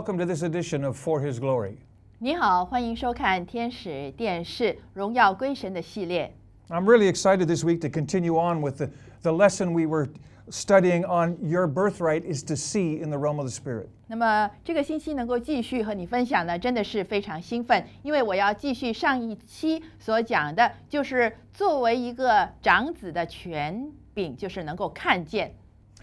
welcome to this edition of For His Glory. 你好，欢迎收看天使电视荣耀归神的系列。 I'm really excited this week to continue on with the, the lesson we were studying on your birthright is to see in the realm of the Spirit. 那么这个星期能够继续和你分享呢，真的是非常兴奋，因为我要继续上一期所讲的，就是作为一个长子的权柄，就是能够看见。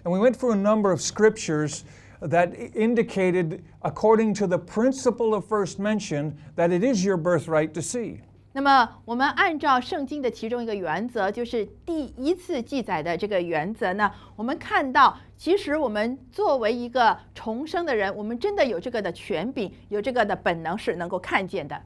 And we went through a number of scriptures That indicated, according to the principle of first mention, that it is your birthright to see. 那么我们按照圣经的其中一个原则，就是第一次记载的这个原则呢，我们看到，其实我们作为一个重生的人，我们真的有这个的权柄，有这个的本能是能够看见的。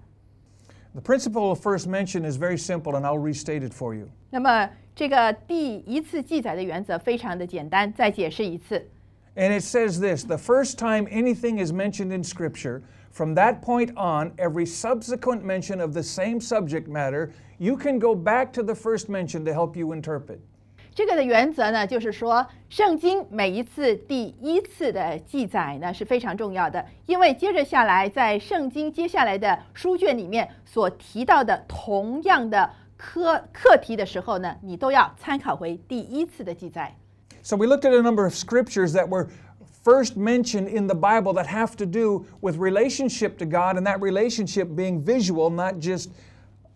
The principle of first mention is very simple, and I'll restate it for you. 那么这个第一次记载的原则非常的简单，再解释一次。And it says this the first time anything is mentioned in Scripture, from that point on, every subsequent mention of the same subject matter, you can go back to the first mention to help you interpret. 这个的原则呢，就是说，圣经每一次第一次的记载呢是非常重要的，因为接着下来在圣经接下来的书卷里面所提到的同样的课课题的时候呢，你都要参考回第一次的记载。 So we looked at a number of scriptures that were first mentioned in the Bible that have to do with relationship to God and that relationship being visual, not just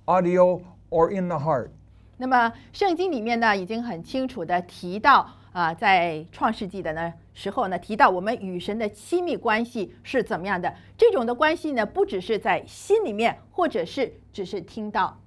audio or in the heart. 那么圣经里面呢，已经很清楚的提到啊、在创世纪的呢时候呢，提到我们与神的亲密关系是怎么样的。这种的关系呢，不只是在心里面，或者是只是听到。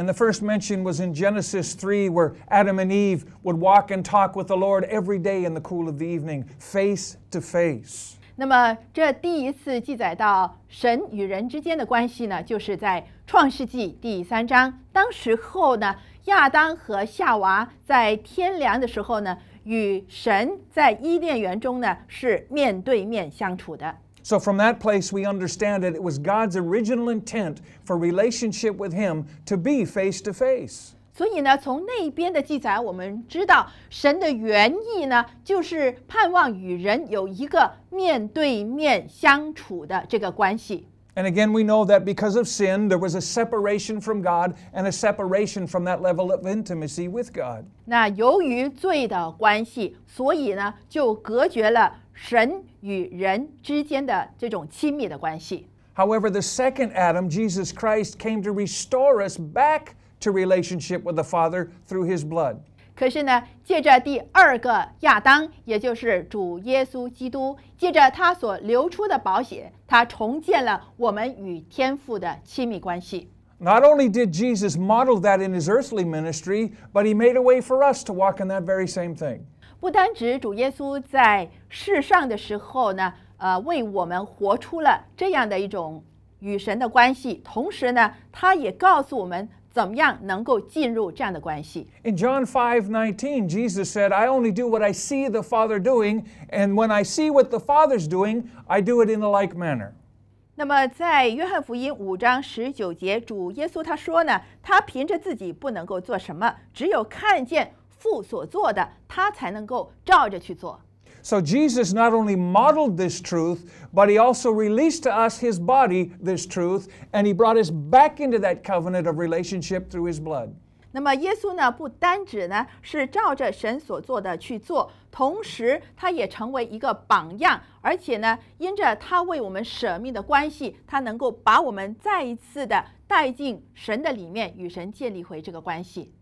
And the first mention was in Genesis 3, where Adam and Eve would walk and talk with the Lord every day in the cool of the evening, face to face. 那么这第一次记载到神与人之间的关系呢，就是在创世纪第三章。当时候呢，亚当和夏娃在天凉的时候呢，与神在伊甸园中呢是面对面相处的。So, from that place, we understand that it was God's original intent for relationship with Him to be face to face. 所以呢，从那边的记载，我们知道神的原意呢，就是盼望与人有一个面对面相处的这个关系。 And again, we know that because of sin, there was a separation from God and a separation from that level of intimacy with God. 那由于罪的关系，所以呢，就隔绝了神 与人之间的这种亲密的关系。 However, the second Adam, Jesus Christ, came to restore us back to relationship with the Father through His blood. 可是呢，借着第二个亚当，也就是主耶稣基督，借着他所流出的宝血，他重建了我们与天父的亲密关系。 Not only did Jesus model that in His earthly ministry, but He made a way for us to walk in that very same thing. 不单指主耶稣在世上的时候呢，呃，为我们活出了这样的一种与神的关系，同时呢，他也告诉我们怎么样能够进入这样的关系。In John 5:19, Jesus said, "I only do what I see the Father doing, and when I see what the Father's doing, I do it in a like manner." 那么在约翰福音五章十九节，主耶稣他说呢，他凭着自己不能够做什么，只有看见父所做的，他才能够照着去做。So Jesus not only modeled this truth, but he also released to us his body this truth, and he brought us back into that covenant of relationship through his blood. 那么耶稣呢，不单指呢是照着神所做的去做，同时他也成为一个榜样，而且呢，因着他为我们舍命的关系，他能够把我们再一次的带进神的里面，与神建立回这个关系。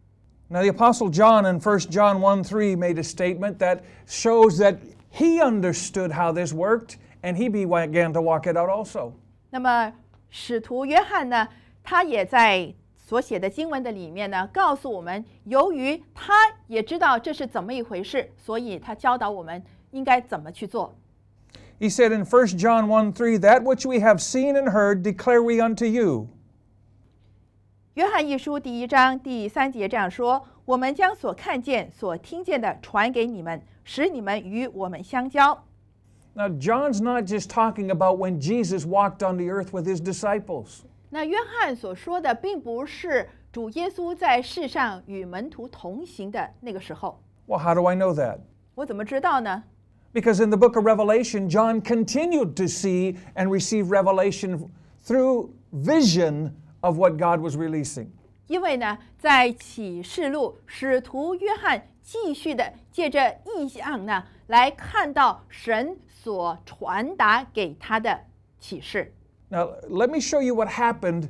Now, the Apostle John in 1 John 1 3 made a statement that shows that he understood how this worked, and he began to walk it out also. 那么使徒约翰呢，他也在所写的经文的里面呢，告诉我们，由于他也知道这是怎么一回事，所以他教导我们应该怎么去做。 He said in 1 John 1 3, That which we have seen and heard declare we unto you. 约翰一书第一章第三节这样说：“我们将所看见、所听见的传给你们，使你们与我们相交。 Now, John's not just talking about when Jesus walked on the earth with his disciples. ”那约翰所说的，并不是主耶稣在世上与门徒同行的那个时候。 Well, how do I know that? 我怎么知道呢？ Because in the book of Revelation, John continued to see and receive revelation through vision of what God was releasing. 因为呢，在启示录，使徒约翰继续的借着意象呢，来看到神所传达给他的启示。Now, let me show you what happened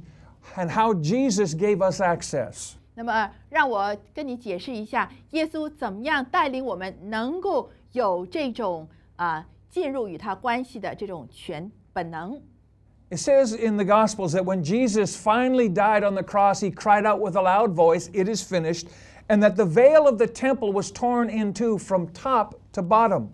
and how Jesus gave us access. 那么，让我跟你解释一下，耶稣怎么样带领我们能够有这种啊、进入与他关系的这种权本能。It says in the Gospels that when Jesus finally died on the cross, he cried out with a loud voice, It is finished, and that the veil of the temple was torn in two from top to bottom.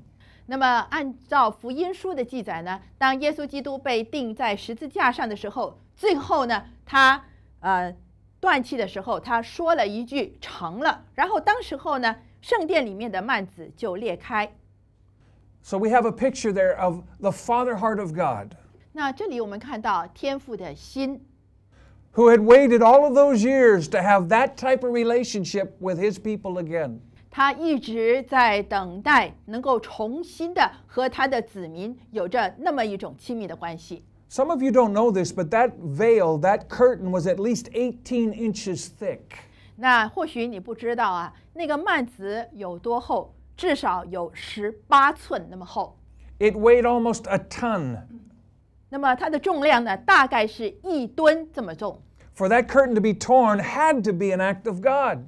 那么，按照福音书的记载呢，当耶稣基督被钉在十字架上的时候，最后呢，他呃断气的时候，他说了一句“成了”，然后当时候呢，圣殿里面的幔子就裂开。 So we have a picture there of the Father heart of God, 那这里我们看到天父的心， who had waited all of those years to have that type of relationship with his people again. 他一直在等待能够重新的和他的子民有着那么一种亲密的关系。 Some of you don't know this, but that veil, that curtain, was at least 18 inches thick. 那或许你不知道啊，那个幔子有多厚？至少有十八寸那么厚。 It weighed almost a ton. 那么它的重量呢，大概是一吨这么重。 For that curtain to be torn had to be an act of God.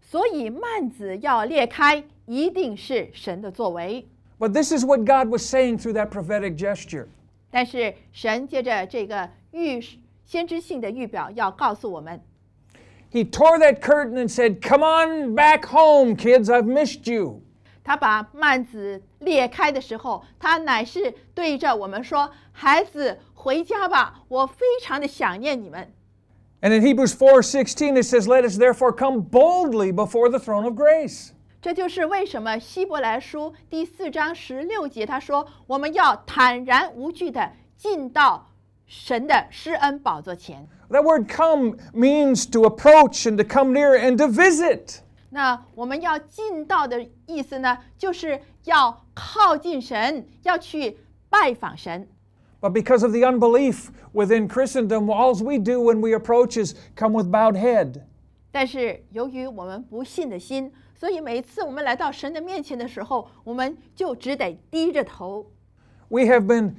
所以幔子要裂开，一定是神的作为。 But this is what God was saying through that prophetic gesture. 但是神借着这个预先知性的预表，要告诉我们， He tore that curtain and said, Come on back home, kids, I've missed you. 他把幔子裂开的时候，他乃是对着我们说：“孩子，回家吧，我非常的想念你们。 And in Hebrews 4:16 it says, "Let us therefore come boldly before the throne of grace." ”这就是为什么希伯来书第四章十六节他说：“我们要坦然无惧的进到神的施恩宝座前。 That word come means to approach and to come near and to visit. ” 那我们要进到的意思呢，就是要靠近神，要去拜访神。 But because of the unbelief within Christendom, all we do when we approach is come with bowed head. 但是由于我们不信的心，所以每一次我们来到神的面前的时候，我们就只得低着头。 We have been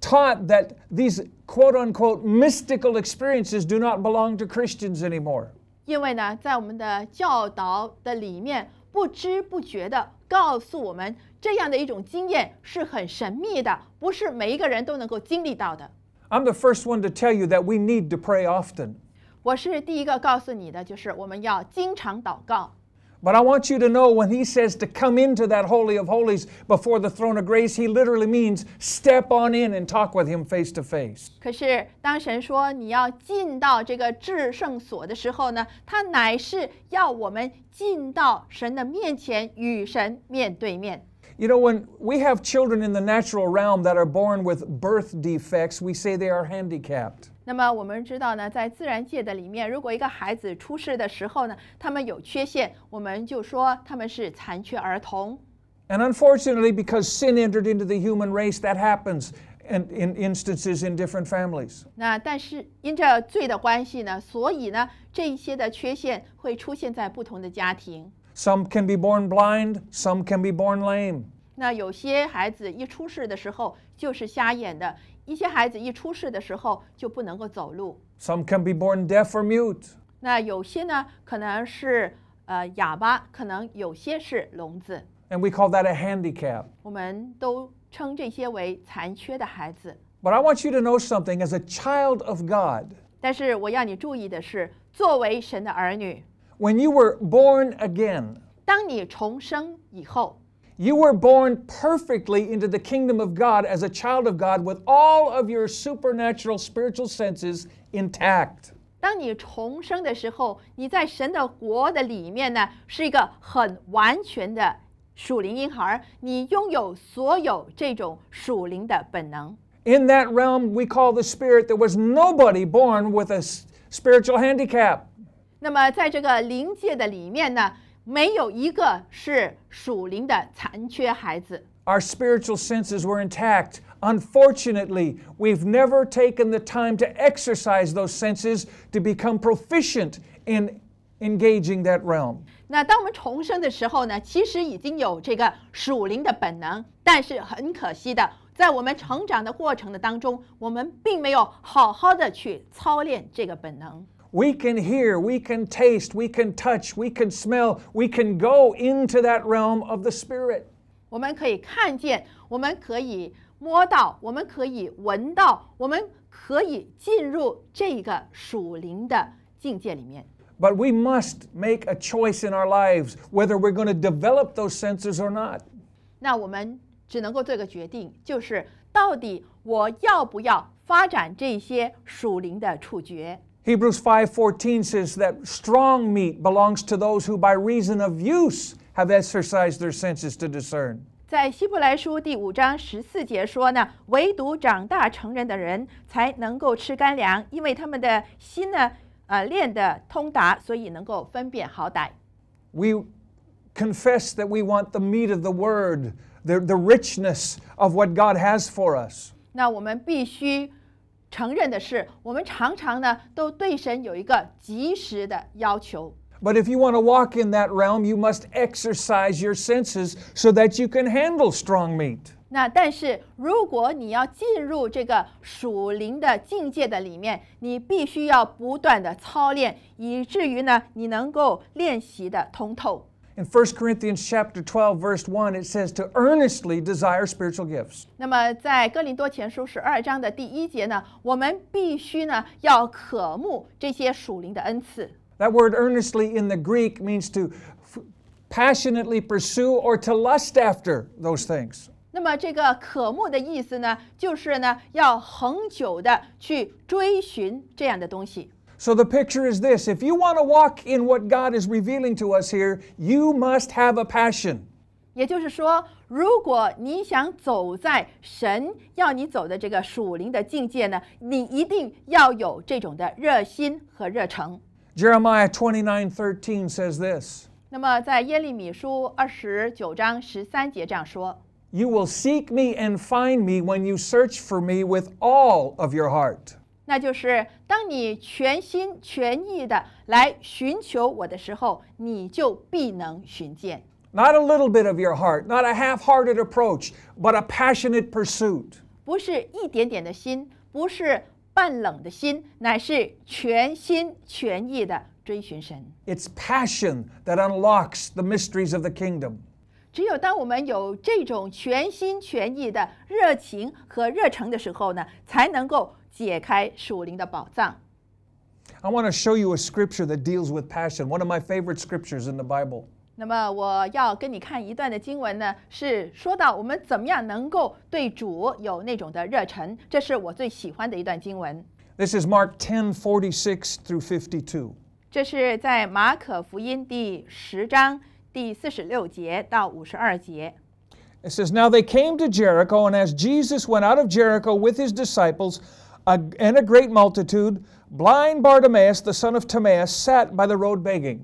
taught that these quote unquote mystical experiences do not belong to Christians anymore. 因为呢，在我们的教导的里面，不知不觉的告诉我们，这样的一种经验是很神秘的，不是每一个人都能够经历到的。I'm the first one to tell you that we need to pray often. 我是第一个告诉你的，就是我们要经常祷告。But I want you to know when he says to come into that Holy of Holies before the throne of grace, he literally means step on in and talk with him face to face. 可是当神说你要进到这个至圣所的时候呢，他乃是要我们进到神的面前，与神面对面。 You know, when we have children in the natural realm that are born with birth defects, we say they are handicapped. 那么我们知道呢，在自然界的里面，如果一个孩子出世的时候呢，他们有缺陷，我们就说他们是残缺儿童。And unfortunately, because sin entered into the human race, that happens in, in instances in different families. 那但是因着罪的关系呢，所以呢，这一些的缺陷会出现在不同的家庭。Some can be born blind, some can be born lame. 那有些孩子一出世的时候就是瞎眼的，一些孩子一出世的时候就不能够走路。 Some can be born deaf or mute. 那有些呢，可能是呃哑巴，可能有些是聋子， And we call that a handicap. 我们都称这些为残缺的孩子。 But I want you to know something as a child of God, 但是我要你注意的是，作为神的儿女， when you were born again, 当你重生以后， you were born perfectly into the kingdom of God as a child of God with all of your supernatural spiritual senses intact. 当你重生的时候，你在神的国的里面呢，是一个很完全的属灵婴孩，你拥有所有这种属灵的本能。 In that realm we call the spirit, there was nobody born with a s- spiritual handicap. 那么在这个灵界的里面呢， 没有一个是属灵的残缺孩子。our spiritual senses were intact. Unfortunately, we've never taken the time to exercise those senses to become proficient in engaging that realm. 那当我们重生的时候呢，其实已经有这个属灵的本能，但是很可惜的，在我们成长的过程的当中，我们并没有好好的去操练这个本能。We can hear, we can taste, we can touch, we can smell, we can go into that realm of the Spirit. 我们可以看见，我们可以摸到，我们可以闻到，我们可以进入这个属灵的境界里面。 But we must make a choice in our lives whether we're going to develop those senses or not. 那我们只能够做一个决定，就是到底我要不要发展这些属灵的触觉。 Hebrews 5:14 says that strong meat belongs to those who by reason of use have exercised their senses to discern. 在希伯来书第五章十四节说呢，唯独长大成人的人才能够吃干粮，因为他们的心呢，呃，练得通达，所以能够分辨好歹。 We confess that we want the meat of the word, the, the richness of what God has for us. 那我们必须 承认的是，我们常常呢都对神有一个及时的要求。But if you want to walk in that realm, you must exercise your senses so that you can handle strong meat. 那但是如果你要进入这个属灵的境界的里面，你必须要不断的操练，以至于呢你能够练习的通透。In 1 Corinthians chapter 12 verse 1 it says to earnestly desire spiritual gifts. 那么在哥林多前书十二章的第一节呢，我们必须呢要渴慕这些属灵的恩赐。 That word earnestly in the Greek means to f- passionately pursue or to lust after those things. 那么这个渴慕的意思呢，就是呢要恒久的去追寻这样的东西。 So the picture is this if you want to walk in what God is revealing to us here, you must have a passion. 也就是说，如果你想走在神要你走的这个属灵的境界呢，你一定要有这种的热心和热诚。 Jeremiah 29:13 says this. 那么在耶利米书二十九章十三节这样说： You will seek me and find me when you search for me with all of your heart. ”那就是当你全心全意的来寻求我的时候，你就必能寻见。 Not a little bit of your heart, not a half hearted approach, but a passionate pursuit. 不是一点点的心，不是半冷的心，乃是全心全意的追寻神。 It's passion that unlocks the mysteries of the kingdom. 只有当我们有这种全心全意的热情和热诚的时候呢，才能够 解开属灵的宝藏。 I want to show you a scripture that deals with passion, one of my favorite scriptures in the Bible. 那么我要跟你看一段的经文呢，是说到我们怎么样能够对主有那种的热忱，这是我最喜欢的一段经文。 This is Mark 10 46 through 52. 这是在马可福音第十章第四十六节到五十二节。 It says, Now they came to Jericho, and as Jesus went out of Jericho with his disciples a, and a great multitude, blind Bartimaeus, the son of Timaeus, sat by the road begging.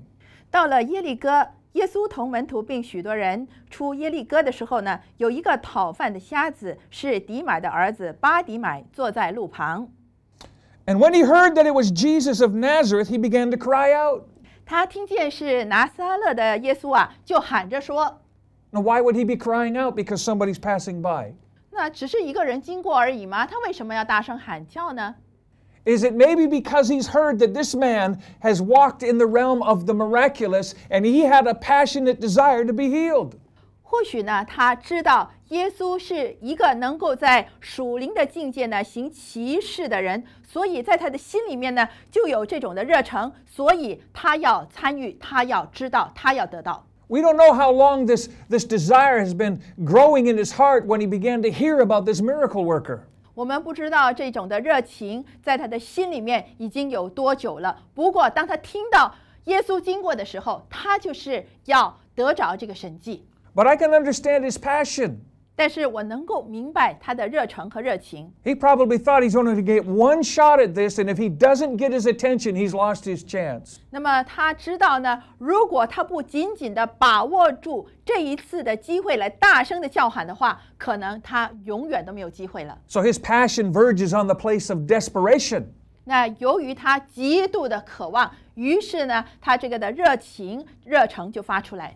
到了耶利哥，耶稣同门徒并许多人出耶利哥的时候呢，有一个讨饭的瞎子，是迪买的儿子巴迪买，坐在路旁。 And when he heard that it was Jesus of Nazareth, he began to cry out. 他听见是拿撒勒的耶稣啊，就喊着说 Now, why would he be crying out? Because somebody's passing by.：“ 那只是一个人经过而已吗？他为什么要大声喊叫呢？ Is it maybe because he's heard that this man has walked in the realm of the miraculous and he had a passionate desire to be healed? 或许呢，他知道耶稣是一个能够在属灵的境界呢行奇事的人，所以在他的心里面呢就有这种的热诚，所以他要参与，他要知道，他要得到。 We don't know how long this, this desire has been growing in his heart when he began to hear about this miracle worker. 我们不知道这种的热情在他的心里面已经有多久了。不过，当他听到耶稣经过的时候，他就是要得着这个神迹。 But I can understand his passion. 但是我能够明白他的热诚和热情。 He probably thought he's only to get one shot at this, and if he doesn't get his attention, he's lost his chance. 那么他知道呢，如果他不紧紧的把握住这一次的机会来大声的叫喊的话，可能他永远都没有机会了。 So his passion verges on the place of desperation. 那由于他极度的渴望，于是呢，他这个的热情、热诚就发出来。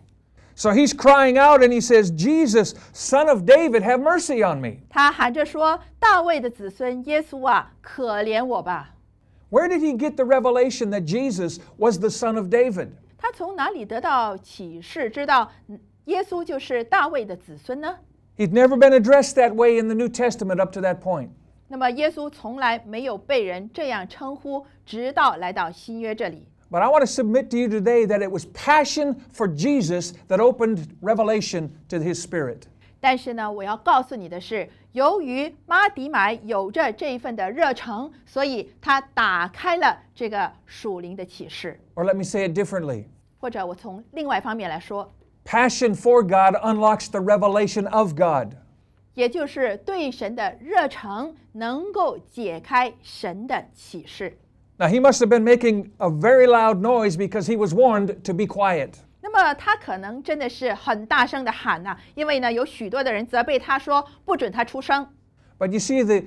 So he's crying out and he says, Jesus, son of David, have mercy on me. 他喊着说：“大卫的子孙耶稣啊，可怜我吧 Where did he get the revelation that Jesus was the son of David?！” 他从哪里得到启示，知道嗯耶稣就是大卫的子孙呢？ He'd never been addressed that way in the New Testament up to that point. 那么耶稣从来没有被人这样称呼，直到来到新约这里。 But I want to submit to you today that it was passion for Jesus that opened revelation to his spirit. 但是呢，我要告诉你的是，由于马迪买有着这一份的热诚，所以他打开了这个属灵的启示。 Or let me say it differently 或者我从另外一方面来说， passion for God unlocks the revelation of God. 也就是对神的热诚能够解开神的启示。 Now, he must have been making a very loud noise because he was warned to be quiet. 那么他可能真的是很大声的喊呐、因为呢有许多的人责备他说不准他出声。 But you see, the,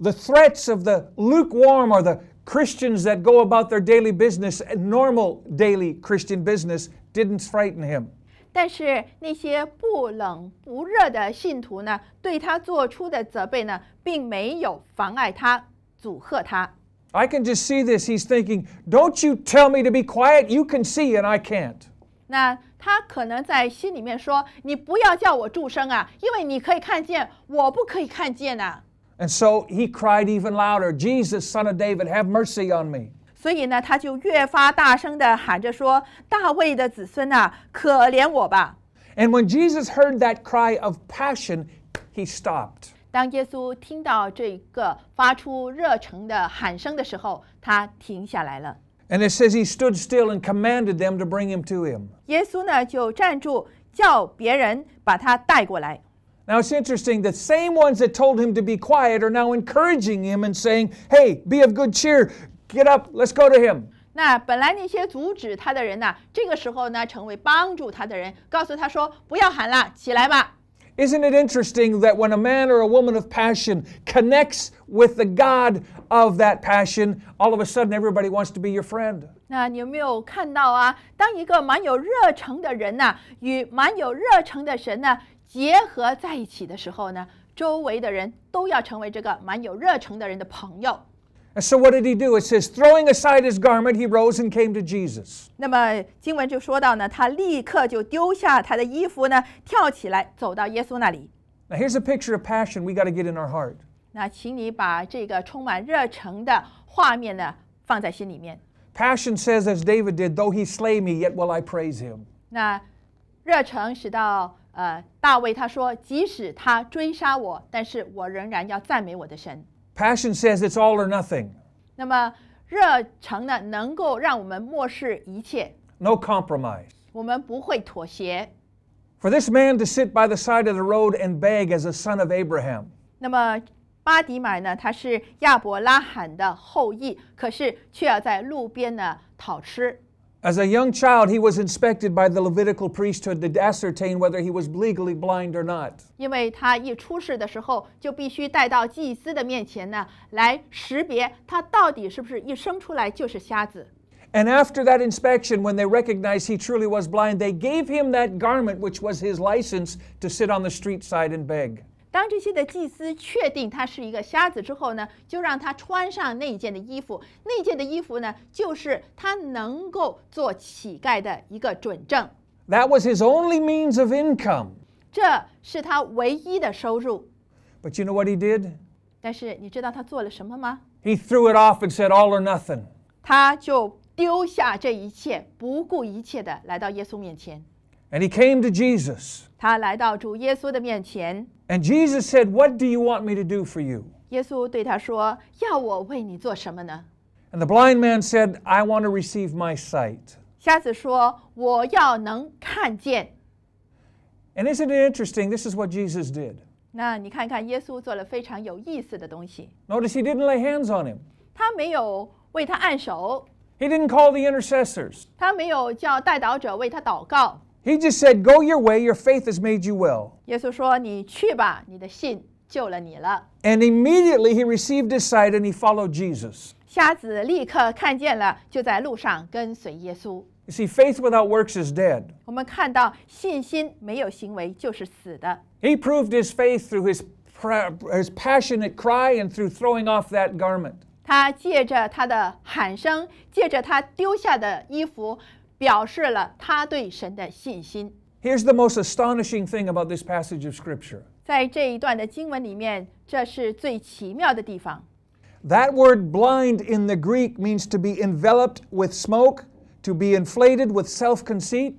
the threats of the lukewarm or the Christians that go about their daily business, normal daily Christian business, didn't frighten him. 但是那些不冷不热的信徒呢，对他做出的责备呢，并没有妨碍他、阻吓他。 I can just see this. He's thinking, Don't you tell me to be quiet. You can see and I can't. 那他可能在心里面说：“你不要叫我住声啊，因为你可以看见，我不可以看见呐、 And so he cried even louder, Jesus, son of David, have mercy on me. 所以呢，他就越发大声地喊着说：“大卫的子孙呐、可怜我吧！” And when Jesus heard that cry of passion, he stopped. 当耶稣听到这个发出热诚的喊声的时候，他停下来了。 And it says he stood still and commanded them to bring him to him. 耶稣呢就站住，叫别人把他带过来。 Now it's interesting, the same ones that told him to be quiet are now encouraging him and saying, Hey, be of good cheer, get up, let's go to him. 那本来那些阻止他的人呢，这个时候呢，成为帮助他的人，告诉他说：“不要喊了，起来吧。 Isn't it interesting that when a man or a woman of passion connects with the God of that passion, all of a sudden everybody wants to be your friend? ”那你有没有看到啊？当一个蛮有热诚的人呢，与蛮有热诚的神呢结合在一起的时候呢，周围的人都要成为这个蛮有热诚的人的朋友。 And so what did he do? It says, throwing aside his garment, he rose and came to Jesus. 那么经文就说到呢，他立刻就丢下他的衣服呢，跳起来走到耶稣那里。 Now here's a picture of passion we got to get in our heart. 那请你把这个充满热诚的画面呢放在心里面。 Passion says, as David did, though he slay me, yet will I praise him. 那热诚使到呃大卫他说，即使他追杀我，但是我仍然要赞美我的神。 Passion says it's all or nothing, 那么热诚呢，能够让我们漠视一切， no compromise. 我们不会妥协。 For this man to sit by the side of the road and beg as a son of Abraham, 那么巴迪买呢，他是亚伯拉罕的后裔，可是却要在路边呢讨吃。 as a young child, he was inspected by the Levitical priesthood to ascertain whether he was legally blind or not. 因为他一出世的时候，就必须带到祭司的面前呢，来识别他到底是不是一生出来就是瞎子。 And after that inspection, when they recognized he truly was blind, they gave him that garment which was his license to sit on the street side and beg. 当这些的祭司确定他是一个瞎子之后呢，就让他穿上那一件的衣服。那件的衣服呢，就是他能够做乞丐的一个准证，That was his only means of income. 这是他唯一的收入。But you know what he did? 但是你知道他做了什么吗？He threw it off and said, All or nothing. 他就丢下这一切，不顾一切的来到耶稣面前。And he came to Jesus. 他来到主耶稣的面前， And Jesus said, What do you want me to do for you? 耶稣对他说：“要我为你做什么呢 And the blind man said, I want to receive my sight.？” 瞎子说：“我要能看见。 And isn't it interesting? This is what Jesus did. 那你看看，耶稣做了非常有意思的东西。 Notice he didn't lay hands on him, 他没有为他按手， he didn't call the intercessors. 他没有叫代祷者为他祷告。 He just said, Go your way, your faith has made you well. 耶稣说：“你去吧，你的信救了你了。 And immediately he received his sight and he followed Jesus. ”瞎子立刻看见了，就在路上跟随耶稣。 You see, faith without works is dead. 我们看到信心没有行为就是死的。 He proved his faith through his, pra- his passionate cry and through throwing off that garment. 他借着他的喊声，借着他丢下的衣服， 表示了他对神的信心。Here's the most astonishing thing about this passage of Scripture 在这一段的经文里面，这是最奇妙的地方。that word blind in the Greek means to be enveloped with smoke, to be inflated with self conceit.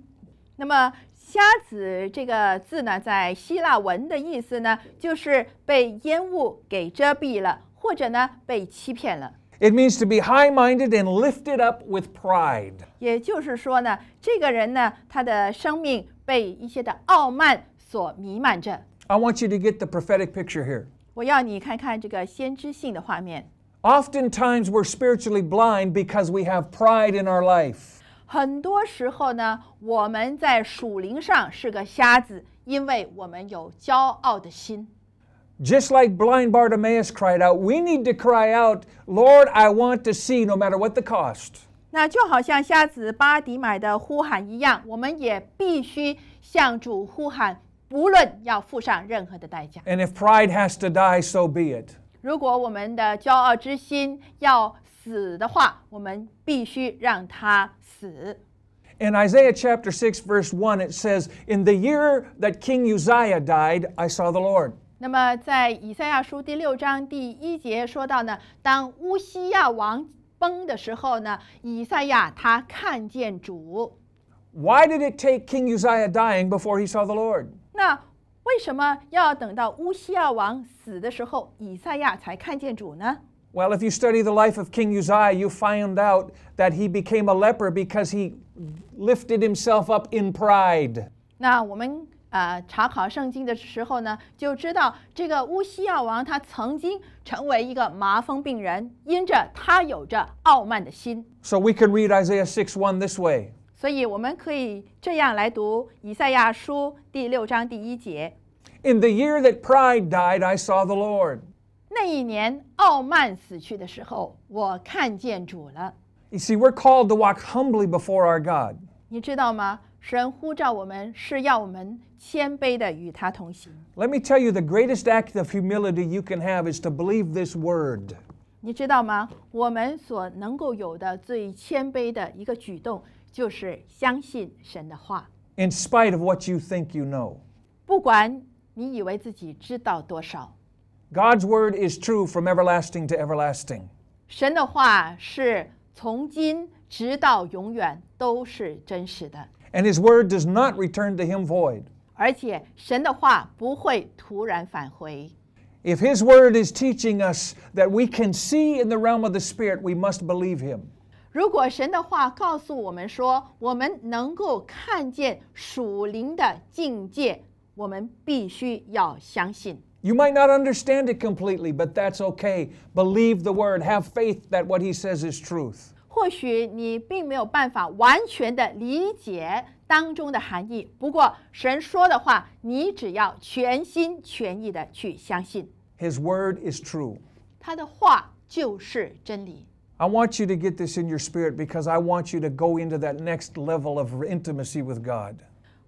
那么“瞎子”这个字呢，在希腊文的意思呢，就是被烟雾给遮蔽了，或者呢被欺骗了。It means to be high minded and lifted up with pride. 也就是说呢，这个人呢，他的生命被一些的傲慢所弥漫着。 I want you to get the prophetic picture here. 我要你看看这个先知性的画面。 Oftentimes, we're spiritually blind because we have pride in our life. 很多时候呢，我们在属灵上是个瞎子，因为我们有骄傲的心。 Just like blind Bartimaeus cried out, we need to cry out, Lord, I want to see no matter what the cost. 那就好像瞎子巴迪买的呼喊一样，我们也必须向主呼喊，不论要付上任何的代价。 And if pride has to die, so be it. 如果我们的骄傲之心要死的话，我们必须让它死。 In Isaiah chapter 6, verse 1, it says, In the year that King Uzziah died, I saw the Lord. 那么在以赛亚书第六章第一节说到呢，当乌西亚王崩的时候呢，以赛亚他看见主。Why did it take King Uzziah dying before he saw the Lord? 那为什么要等到乌西亚王死的时候，以赛亚才看见主呢？Well, if you study the life of King Uzziah, you find out that he became a leper because he lifted himself up in pride. 那我们呃查考圣经的时候呢，就知道这个乌西亚王他曾经成为一个麻风病人，因着他有着傲慢的心，So we can read Isaiah 6 1 this way 所以我们可以这样来读以赛亚书第六章第一节。In the year that pride died, I saw the Lord. 那一年傲慢死去的时候，我看见主了。You see, we're called to walk humbly before our God. 你知道吗？神呼召我们是要我们谦卑的与他同行。 Let me tell you, the greatest act of humility you can have is to believe this word. 你知道吗？我们所能够有的最谦卑的一个举动，就是相信神的话， in spite of what you think you know. 不管你以为自己知道多少， God's word is true from everlasting to everlasting. 神的话是从今直到永远都是真实的， And his word does not return to him void. 而且神的话不会突然返回。 If his word is teaching us that we can see in the realm of the spirit, we must believe him. 如果神的话告诉我们说，我们能够看见属灵的境界，我们必须要相信。 You might not understand it completely, but that's okay. Believe the word. Have faith that what he says is truth. 或许你并没有办法完全的理解当中的含义，不过神说的话，你只要全心全意的去相信， His word is true. 他的话就是真理。 I want you to get this in your spirit because I want you to go into that next level of intimacy with God.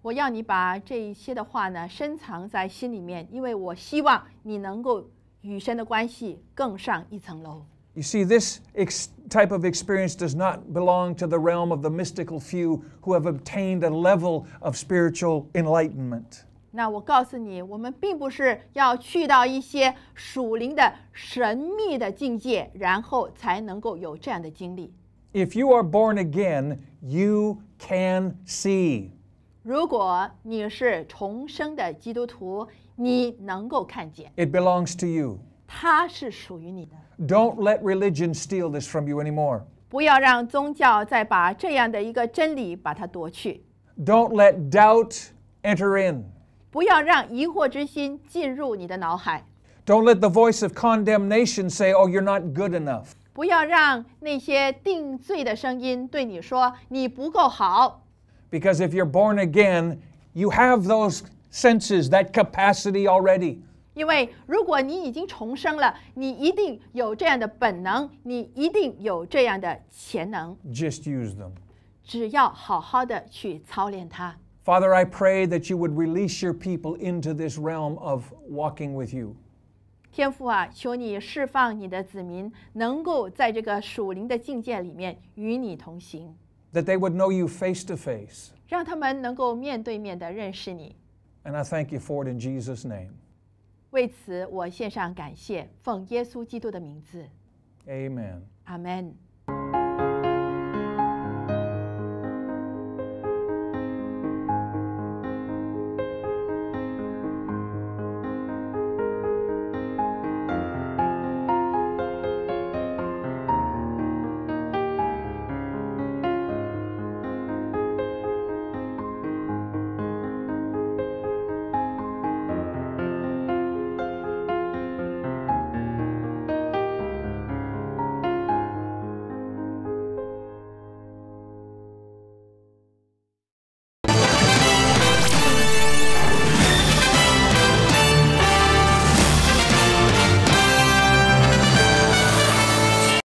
我要你把这一些的话呢深藏在心里面，因为我希望你能够与神的关系更上一层楼。 You see, this ex- type of experience does not belong to the realm of the mystical few who have obtained a level of spiritual enlightenment. 那我告诉你，我们并不是要去到一些属灵的神秘的境界，然后才能够有这样的经历。 If you are born again, you can see. 如果你是重生的基督徒，你能够看见， It belongs to you. 它是属于你的。 Don't let religion steal this from you anymore. 不要让宗教再把这样的一个真理把它夺去， Don't let doubt enter in. 不要让疑惑之心进入你的脑海， Don't let the voice of condemnation say, oh, you're not good enough. 不要让那些定罪的声音对你说你不够好。 Because if you're born again, you have those senses, that capacity already. 因为如果你已经重生了，你一定有这样的本能，你一定有这样的潜能， Just use them. 只要好好的去操练它。 Father, I pray that you would release your people into this realm of walking with you. 天父啊，求你释放你的子民，能够在这个属灵的境界里面与你同行， that they would know you face to face. 让他们能够面对面的认识你。 And I thank you for it in Jesus' name. 为此，我献上感谢，奉耶稣基督的名字，Amen. 阿门。